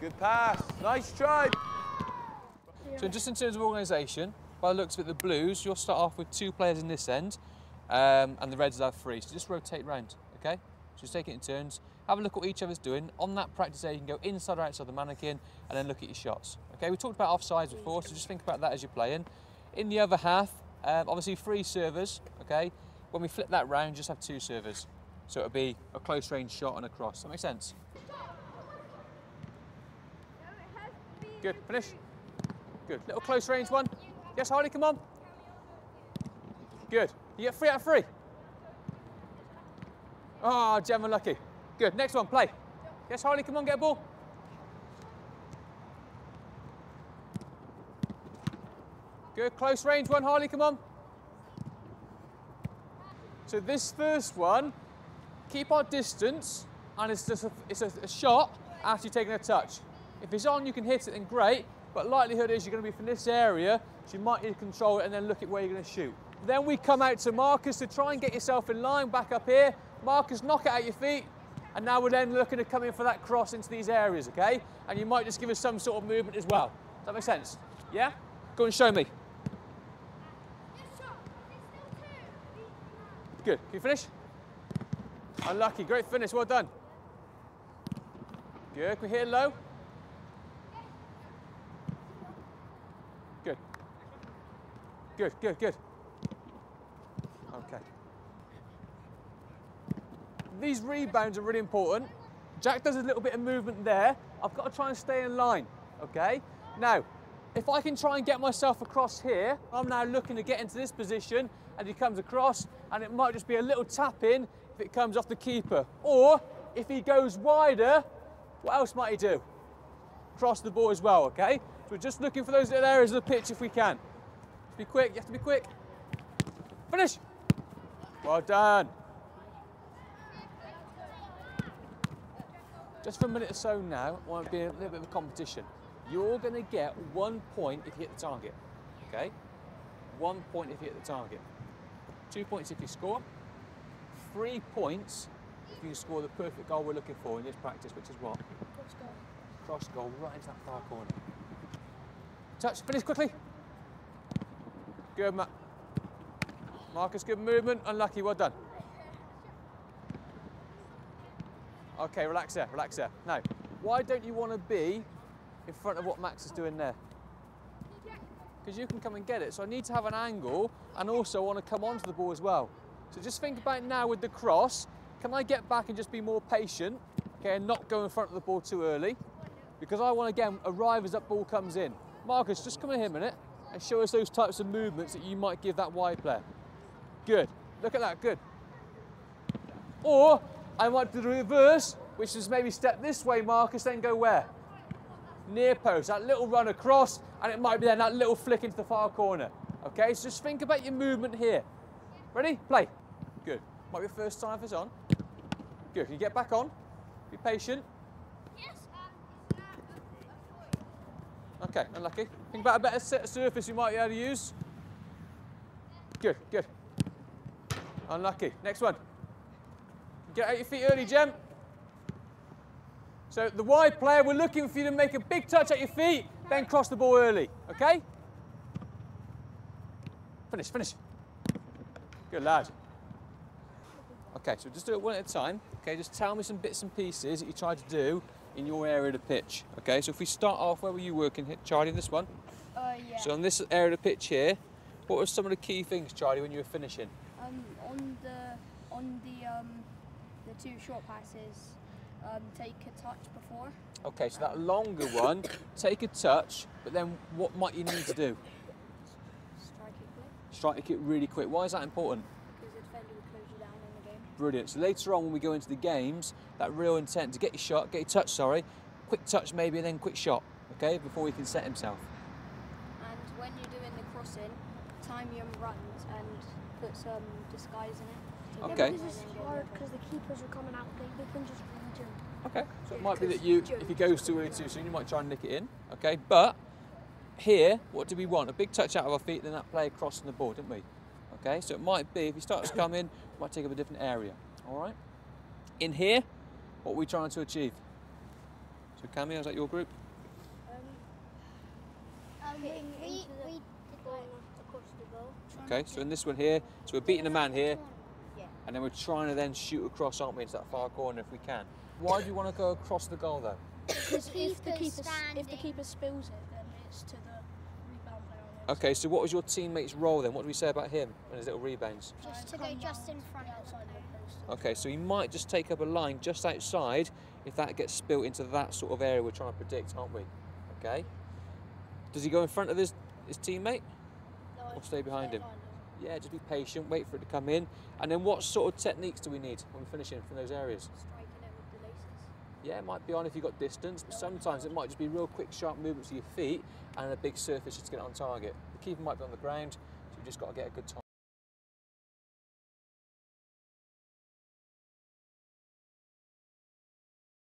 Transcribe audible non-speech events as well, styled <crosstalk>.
Good pass. Nice try. So just in terms of organisation, by the looks of it, the Blues, you'll start off with two players in this end, um, and the Reds have three. So just rotate round, okay? Just take it in turns. Have a look at what each other's doing. On that practice day, you can go inside or outside the mannequin, and then look at your shots. Okay, we talked about offsides before, so just think about that as you're playing. In the other half, um, obviously three servers, okay? When we flip that round, just have two servers. So it'll be a close range shot and a cross. That makes sense? Good, finish. Good, little close range one. Yes, Harley, come on. Good, you get three out of three. Oh, Gem lucky. Good, next one, play. Yes, Harley, come on, get a ball. Good, close range one, Harley, come on. So this first one, keep our distance, and it's just a, it's a, a shot after you've a touch. If it's on, you can hit it, then great, but likelihood is you're going to be from this area, so you might need to control it and then look at where you're going to shoot. Then we come out to Marcus to try and get yourself in line, back up here. Marcus, knock it at your feet, and now we're then looking to come in for that cross into these areas, okay? And you might just give us some sort of movement as well. Does that make sense? Yeah? Go and show me. Good. Can you finish? Unlucky. Great finish. Well done. Good. Can we hit it low? Good, good, good. Okay. These rebounds are really important. Jack does a little bit of movement there. I've got to try and stay in line, okay? Now, if I can try and get myself across here, I'm now looking to get into this position and he comes across and it might just be a little tap in if it comes off the keeper. Or if he goes wider, what else might he do? Cross the ball as well, okay? So we're just looking for those little areas of the pitch if we can. Be quick, you have to be quick. Finish. Well done. Just for a minute or so now, I want to be a little bit of a competition. You're going to get one point if you hit the target, okay? One point if you hit the target. Two points if you score. Three points if you score the perfect goal we're looking for in this practice, which is what? Cross goal. Cross goal right into that far corner. Touch, finish quickly. Good, Matt. Marcus, good movement. Unlucky, well done. Okay, relax there, relax there. Now, why don't you want to be in front of what Max is doing there? Because you can come and get it. So I need to have an angle and also want to come onto the ball as well. So just think about now with the cross, can I get back and just be more patient, okay, and not go in front of the ball too early? Because I want again, arrive as that ball comes in. Marcus, just come in here a minute and show us those types of movements that you might give that wide player. Good. Look at that, good. Or I might do the reverse, which is maybe step this way, Marcus, then go where? Near post, that little run across, and it might be then that little flick into the far corner. Okay, so just think about your movement here. Ready? Play. Good. Might be your first time if it's on. Good. Can you get back on? Be patient. Okay, unlucky. Think about a better set of surface you might be able to use. Good, good. Unlucky. Next one. Get out your feet early, Jem. So the wide player, we're looking for you to make a big touch at your feet, then cross the ball early, okay? Finish, finish. Good lad. Okay, so just do it one at a time. Okay, just tell me some bits and pieces that you tried to do in your area of the pitch. Okay, so if we start off, where were you working, Charlie, in this one? Uh, yeah. So on this area of the pitch here, what were some of the key things, Charlie, when you were finishing? um, on the on the um, the two short passes, um, take a touch before. Okay, so that longer one, <coughs> take a touch, but then what might you need to do? Strike it quick Strike it really quick. Why is that important? because the defender will close you down in the game. Brilliant. So later on when we go into the games, that real intent to get your shot, get your touch, sorry, quick touch maybe and then quick shot, okay, before he can set himself. And when you're doing the crossing, time your runs and put some disguise in it. Okay. get This is and then get hard because the keepers are coming out. They, they can just reach him. Okay. So it might be that you, if he goes too early too soon, you might try and nick it in, okay? But here, what do we want? A big touch out of our feet, then that player crossing the ball, didn't we? Okay, so it might be, if he starts coming, we might take up a different area, all right? In here, what are we trying to achieve? So Cammy, how's that your group? Um, we, we, we. Okay, so in this one here, so we're beating a man here, Yeah. and then we're trying to then shoot across, aren't we, into that far corner if we can. Why do you want to go across the goal though? Because if the keeper if the keeper spills it, then it's to the rebound player on the Okay, so what was your teammate's role then? What do we say about him and his little rebounds? Just to go just in front outside the post. Okay, so he might just take up a line just outside if that gets spilt into that sort of area we're trying to predict, aren't we? Okay. Does he go in front of his, his teammate? Or stay behind him? Yeah, just be patient, wait for it to come in. And then what sort of techniques do we need when we're finishing from those areas? Striking it with the laces. Yeah, it might be on if you've got distance, but sometimes it might just be real quick, sharp movements of your feet and a big surface just to get on target. The keeper might be on the ground, so you've just got to get a good time.